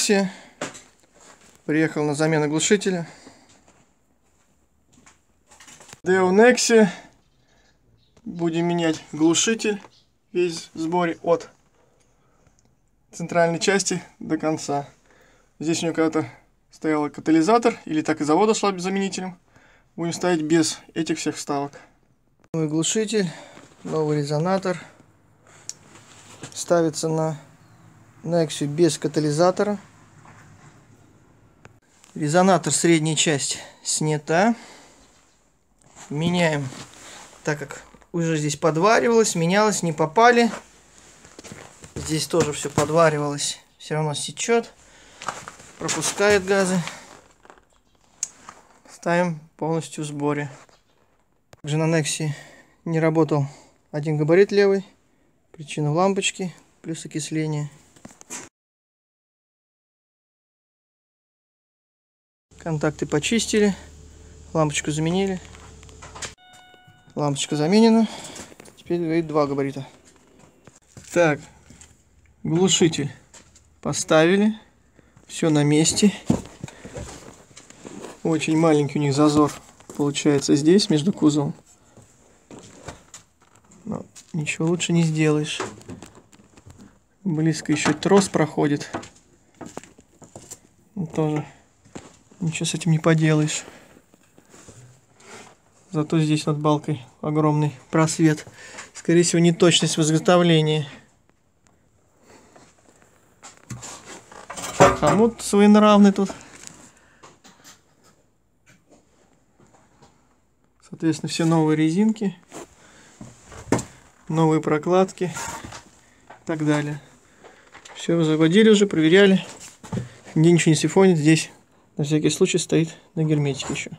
Nexia. Приехал на замену глушителя. Deo Nexia. Будем менять глушитель весь в сборе от центральной части до конца. Здесь у него когда-то стоял катализатор, или так и завода шла заменителем. Будем ставить без этих всех вставок. Новый глушитель, новый резонатор. Ставится на Nexus без катализатора. Резонатор средняя часть снята. Меняем, так как уже здесь подваривалось, менялось, не попали. Здесь тоже все подваривалось, все равно сечет, пропускает газы. Ставим полностью в сборе. Также на Некси не работал один габарит левый. Причина в лампочке, плюс окисление. Контакты почистили, лампочку заменили. Лампочка заменена. Теперь говорит два габарита. Так, глушитель поставили. Все на месте. Очень маленький у них зазор получается здесь, между кузовом. Но ничего лучше не сделаешь. Близко еще трос проходит. Тоже Ничего с этим не поделаешь. Зато здесь над балкой огромный просвет. Скорее всего, неточность в изготовлении. Хомут своенравный тут. Соответственно, все новые резинки, новые прокладки и так далее. Все заводили уже, проверяли. Нигде ничего не сифонит. Здесь на всякий случай стоит на герметике еще.